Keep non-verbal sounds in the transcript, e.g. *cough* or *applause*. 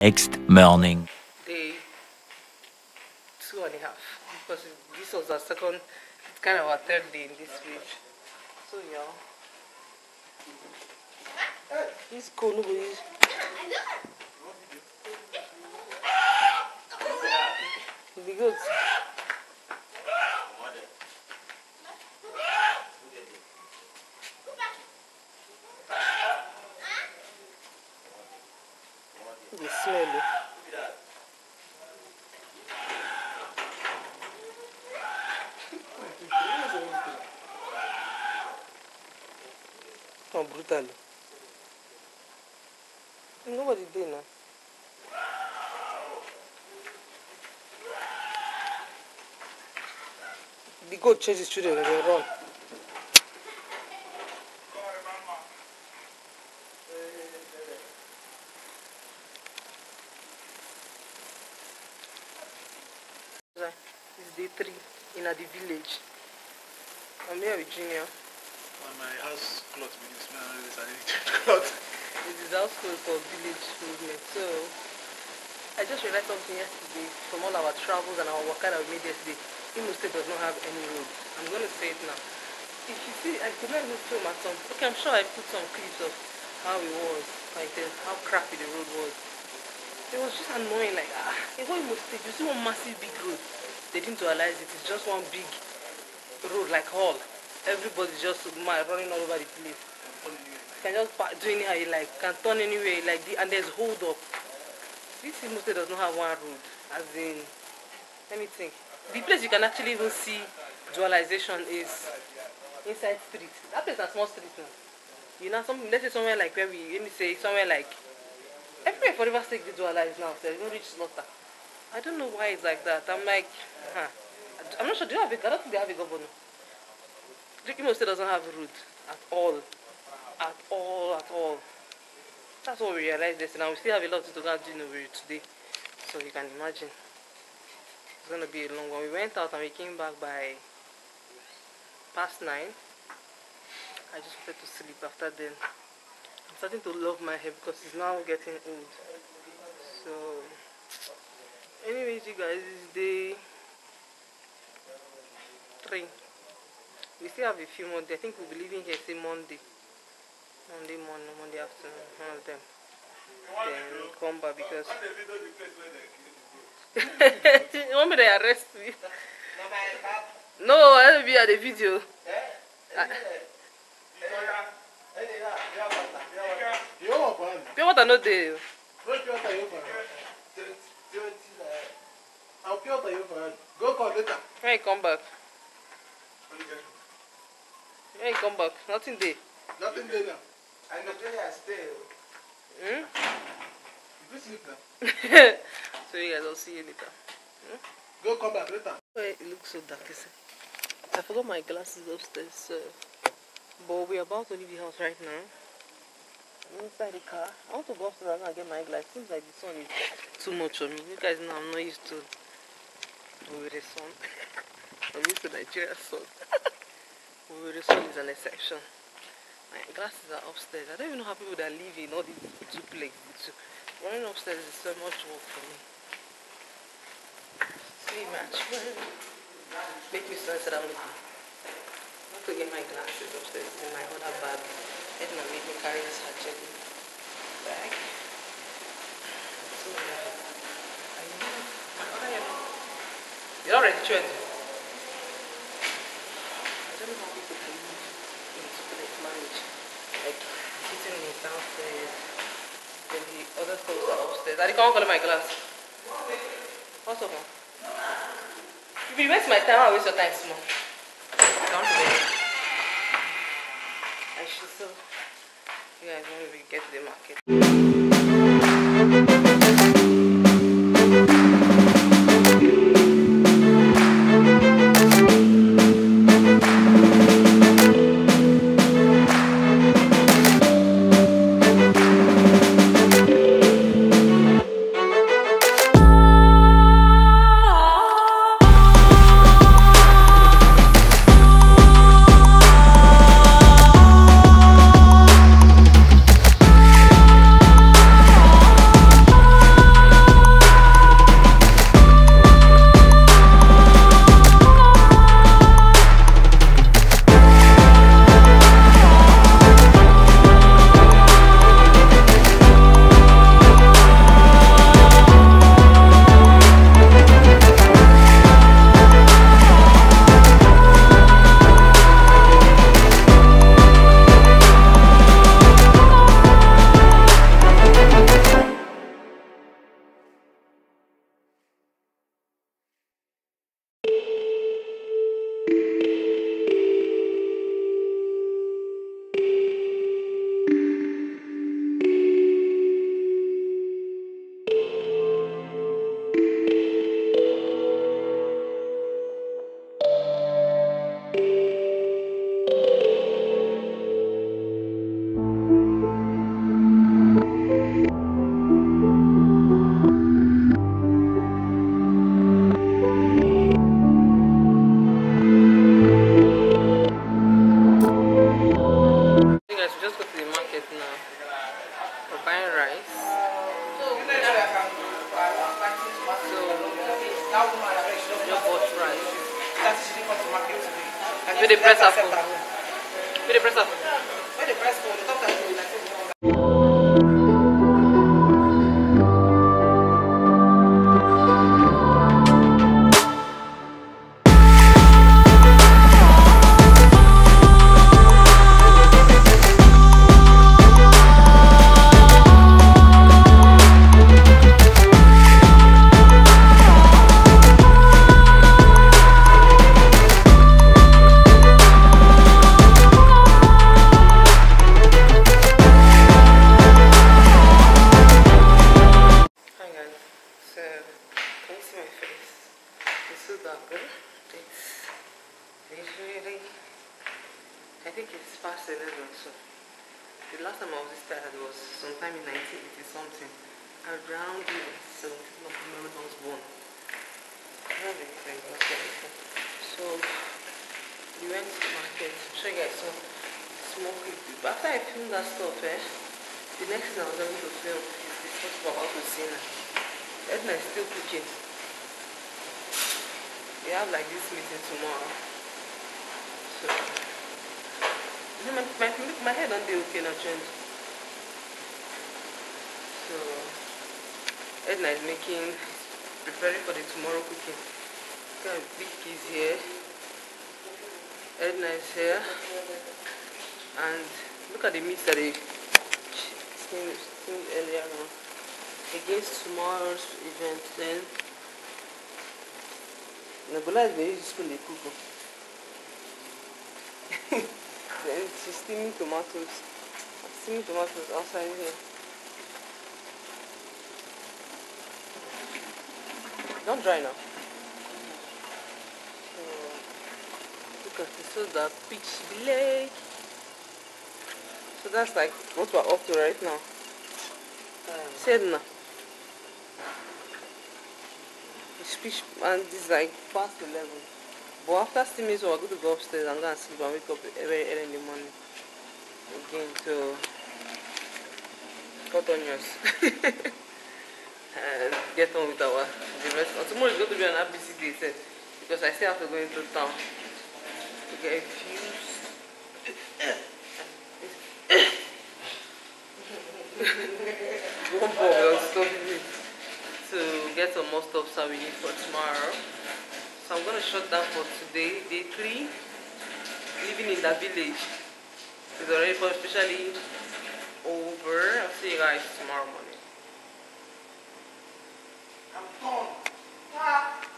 next morning. Two and a half because this was our second, it's kind of our third day in this village. So yeah, it's cool. Nobody. It'll Oh, brutal. Nobody did now. The goat chases children and they run. It's day three in the village. I'm here with Junior. And my house cloth be this man always I need to cloth. It is household for village movement. So I just realized something yesterday from all our travels and our work that we made yesterday. Imo State does not have any road. I'm going to say it now. If you see, I could not even film at some. Okay, I'm sure I put some clips of how it was, like the, how crappy the road was. It was just annoying. Like ah, what Imo State, you see one massive big road. They didn't realize it. It's just one big road like hall. Everybody's just mad running all over the place. Can just pa- do anyhow you like, can turn anywhere like, the, and there's hold up. This Imo State does not have one road, as in, let me think. The place you can actually even see dualization is inside street. That place is small street now. You know, some, let's say somewhere like where we, let me say, somewhere like, everywhere for River State they dualize now, so don't reach slaughter. I don't know why it's like that. I'm like, huh. I'm not sure, do you have a, I don't think they have a governor. Imo State doesn't have a route at all. At all, at all. That's what we realized this. Now we still have a lot to and do in Owerri today. So you can imagine. It's gonna be a long one. We went out and we came back by past nine. I just wanted to sleep after then. I'm starting to love my hair because it's now getting old. So anyways you guys it's day three. We still have a few more days. I think we'll be leaving here say Monday. Monday morning, Monday afternoon, one of them. Then come back because you *laughs* want me to arrest me? No, I will be at the video. One? Pure water no dey. Water you for? I'll pure water you for. Go call later. When you come back, when you come back, nothing dey. Nothing there now. I know where I stay. Hmm? You fit sleep now. *laughs* so you guys, I'll see you later. Go come back later. It looks so dark? Is it? I forgot my glasses upstairs. So. But we're about to leave the house right now. I'm inside the car. I want to go upstairs and get my glasses. Seems like the sun is too much for me. You guys know I'm not used to with the sun. *laughs* I'm used to Nigeria sun. *laughs* with the sun is an exception. My glasses are upstairs. I don't even know how people that live in all these two places. Running upstairs is so much work for me. See match. *laughs* Make me sense that I'm looking. Have to get my glasses upstairs in my other bag. Edna made me carry this hatchet bag. So. I know my other. You're already trained. I don't know how people can live in split marriage. Like kitchen is downstairs. Then the other clothes are upstairs. I can't to my glass. What's up, man? If you waste my time, I'll waste your time. Down to bed. I should so. You guys when we get to the market. With the come, sometimes you like Past 11 so. The last time I was tired was sometime in 1980 something. Around the 17th of November I was born. So, we went to the market. Sure guys saw small clip. But after I filmed that stuff, eh, the next thing I was going to film is this first for how to see. Edna is still cooking. We have like this meeting tomorrow. So, you know, my, my, my head don't be okay now, change. So, Edna is making, preparing for the tomorrow cooking. Got big keys here. Edna is here. And look at the meat that they steamed, earlier on. Against tomorrow's event, then Nagola is very useful in cooking. Then she's steaming tomatoes. Steaming tomatoes outside here. Don't dry now. So, look at this, so the beach lake. So that's like what we're up to right now. Um, Said now. It's pitch and it's like past 11. But after steaming, so I'm going to go upstairs and go and sleep and wake up very early in the morning. Again to cut onions. and *laughs* um, get on with our the rest. And tomorrow is going to be an RBC day sef, because I still have to go into town to get a few *laughs* one ball will stop me to get some more stuff that we need for tomorrow. So I'm gonna shut down for today. Day three, living in the village is already officially over. I'll see you guys tomorrow morning. I'm done. Ah.